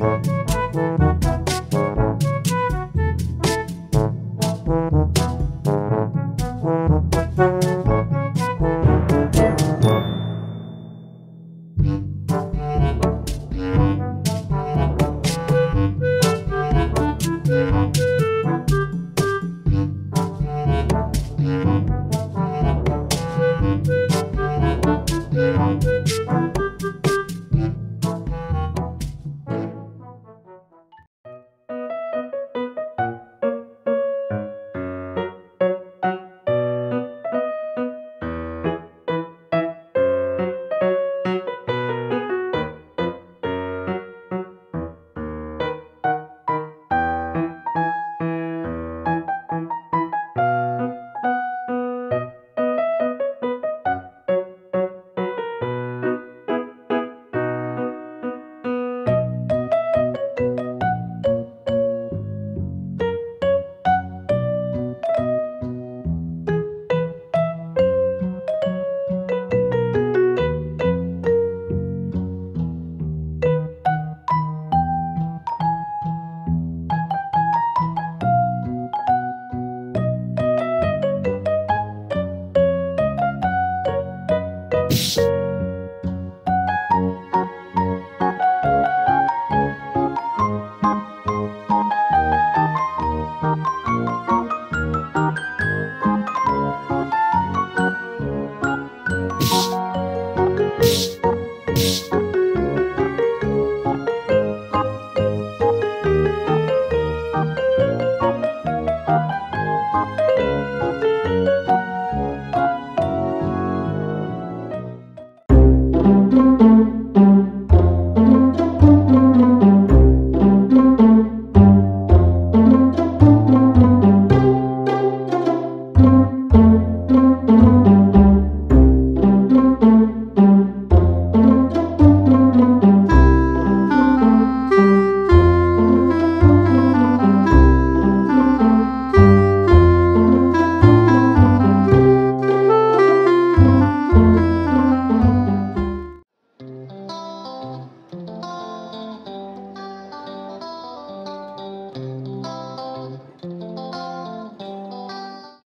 Bye.